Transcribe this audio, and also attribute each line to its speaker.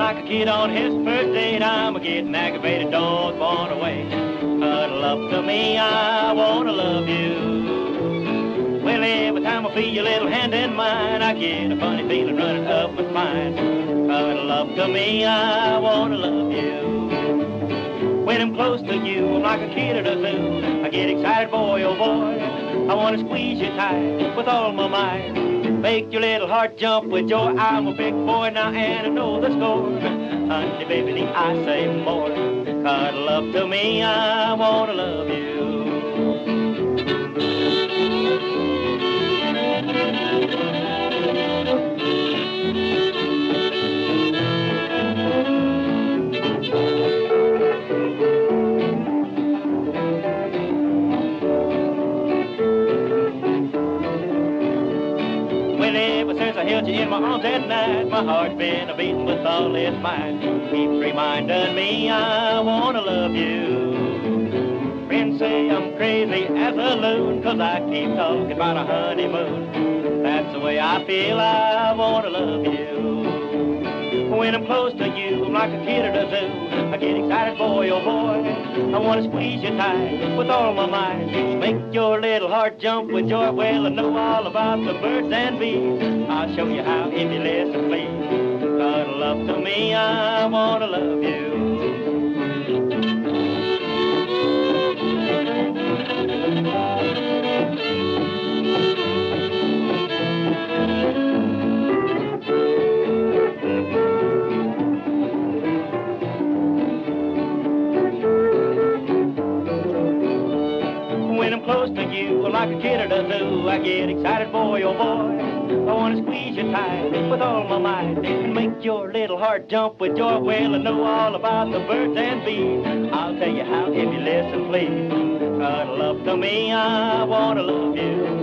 Speaker 1: like a kid on his first date. I'm a getting aggravated, don't want away. Cuddle up to me, I wanna love you. Well, every time I feel your little hand in mine, I get a funny feeling running up my spine. Cuddle up to me, I wanna love you. When I'm close to you, I'm like a kid at a zoo. I get excited, boy, oh boy. I wanna squeeze you tight with all my might. Make your little heart jump with joy. I'm a big boy now and I know the score. Honey, baby, I say more. Cuddle up to me, I wanna love you. Held you in my arms at night. My heart's been a beating with all its might. Keeps reminding me I wanna love you. Friends say I'm crazy as a loon, cause I keep talking about a honeymoon. That's the way I feel, I wanna love you. When I'm close to you, I'm like a kid at a zoo. I get excited, boy, oh boy. I wanna squeeze you tight with all my might. Make your little heart jump with joy. Well, I know all about the birds and bees. I'll show you how if you listen, please. Cuddle up to me, I wanna love you. I'm close to you, like a kid at a zoo, I get excited, boy, oh boy. I want to squeeze you tight with all my might and make your little heart jump with joy. Well, I know all about the birds and bees. I'll tell you how if you listen, please. Cuddle up to me, I want to love you.